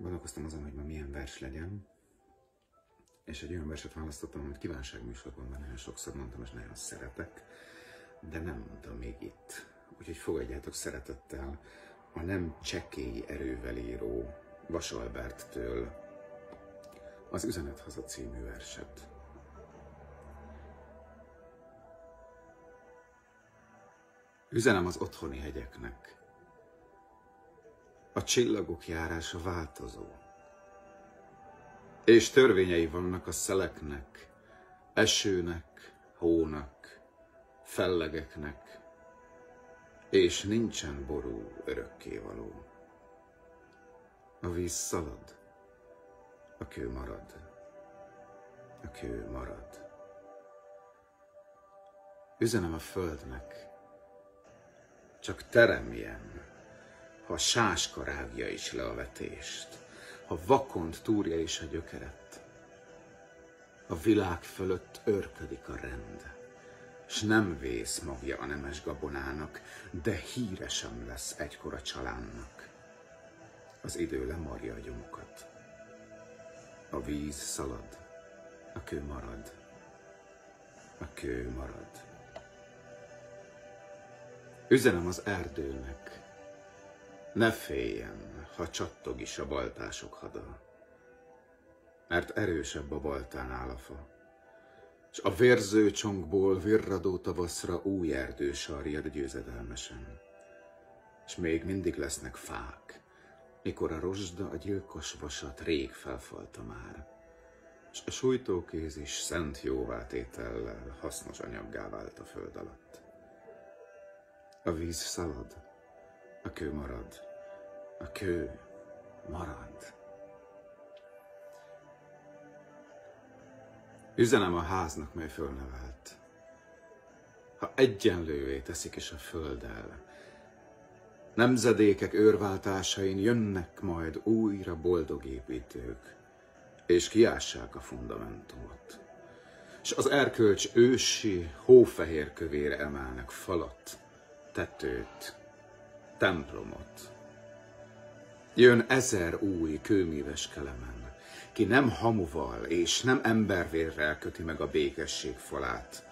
gondolkoztam azon, hogy ma milyen vers legyen, és egy olyan verset választottam, amit kívánságműsorban már nagyon sokszor mondtam, és nagyon szeretek, de nem mondtam még itt. Úgyhogy fogadjátok szeretettel a nem csekély erővel író Vasalberttől az Üzenet haza című verset. Üzenem az otthoni hegyeknek. A csillagok járása változó. És törvényei vannak a szeleknek, esőnek, hónak, fellegeknek, és nincsen ború örökkévaló. A víz szalad, a kő marad, a kő marad. Üzenem a földnek, csak teremjen, ha sáska rágja is le a vetést, ha vakont túrja is a gyökeret. A világ fölött örködik a rend, s nem vész magja a nemes gabonának, de híresem lesz egykor a csalánnak. Az idő lemarja a gyomokat. A víz szalad, a kő marad, a kő marad. Üzenem az erdőnek, ne féljen, ha csattog is a baltások hada, mert erősebb a baltán fa, és a vérző csonkból virradó tavaszra új erdő sarjad győzedelmesen, és még mindig lesznek fák, mikor a rozsda a gyilkos vasat rég felfalta már, és a sújtókéz is szent jóvátétellel hasznos anyaggá vált a föld alatt. A víz szalad, a kő marad, a kő marad. Üzenem a háznak, mely fölnevelt. Ha egyenlővé teszik is a földdel, nemzedékek őrváltásain jönnek majd újra boldog építők, és kiássák a fundamentumot. És az erkölcs ősi, hófehér kövére emelnek falat, tetőt, templomot. Jön ezer új kőmíves kelemen, ki nem hamuval és nem embervérrel köti meg a békesség falát,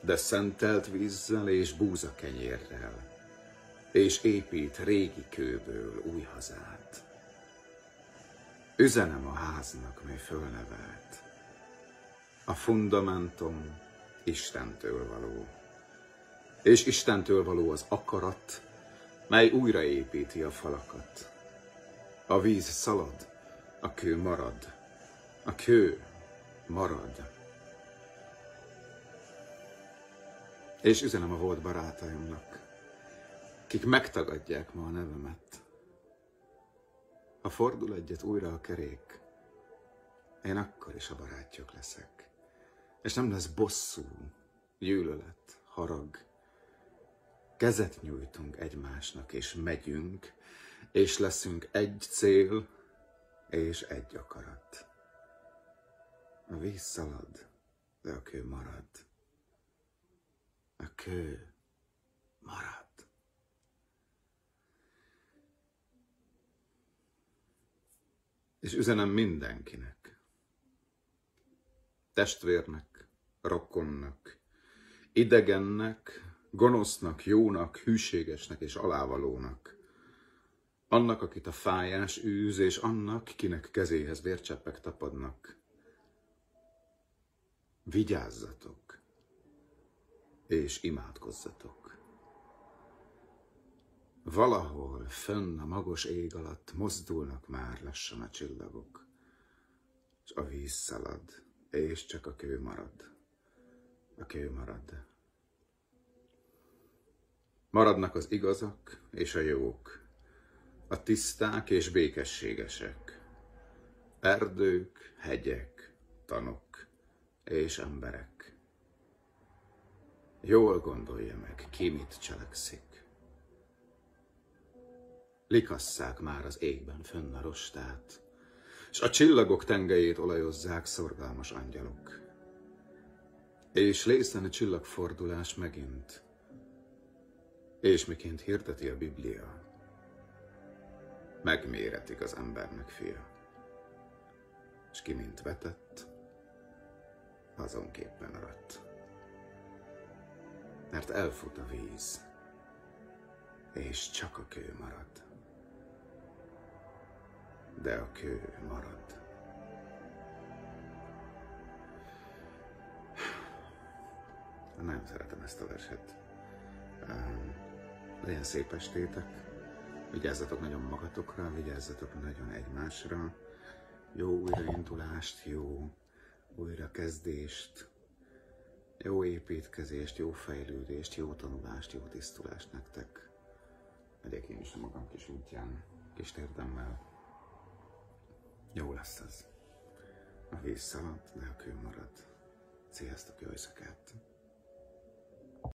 de szentelt vízzel és búzakenyérrel, és épít régi kőből új hazát. Üzenem a háznak, mely fölnevelt. A fundamentum Istentől való és Istentől való az akarat, mely újraépíti a falakat. A víz szalad, a kő marad, a kő marad. És üzenem a volt barátaimnak, kik megtagadják ma a nevemet. Ha fordul egyet újra a kerék, én akkor is a barátjuk leszek. És nem lesz bosszú, gyűlölet, harag, kezet nyújtunk egymásnak, és megyünk, és leszünk egy cél, és egy akarat. A víz szalad, de a kő marad. A kő marad. És üzenem mindenkinek, testvérnek, rokonnak, idegennek, gonosznak, jónak, hűségesnek és alávalónak. Annak, akit a fájás űz, és annak, kinek kezéhez vércseppek tapadnak. Vigyázzatok, és imádkozzatok. Valahol fönn a magos ég alatt mozdulnak már lassan a csillagok, és a víz szalad, és csak a kő marad. A kő marad. Maradnak az igazak és a jók, a tiszták és békességesek, erdők, hegyek, tanok és emberek. Jól gondolja meg, ki mit cselekszik. Likasszák már az égben fönn a rostát, s a csillagok tengelyét olajozzák szorgalmas angyalok. És lészen a csillagfordulás megint, és miként hirdeti a Biblia. megméretik az embernek fia. És ki mint vetett, azonképpen maradt. Mert elfut a víz, és csak a kő marad. De a kő marad. Nem szeretem ezt a verset. Legyen szép estétek. Vigyázzatok nagyon magatokra, vigyázzatok nagyon egymásra. Jó újraindulást, jó újrakezdést, jó építkezést, jó fejlődést, jó tanulást, jó tisztulást nektek. Megyek én is a magam kis útján, kis térdemmel. Jó lesz ez. A víz szalad, marad. Sziasztok, jó éjszakát!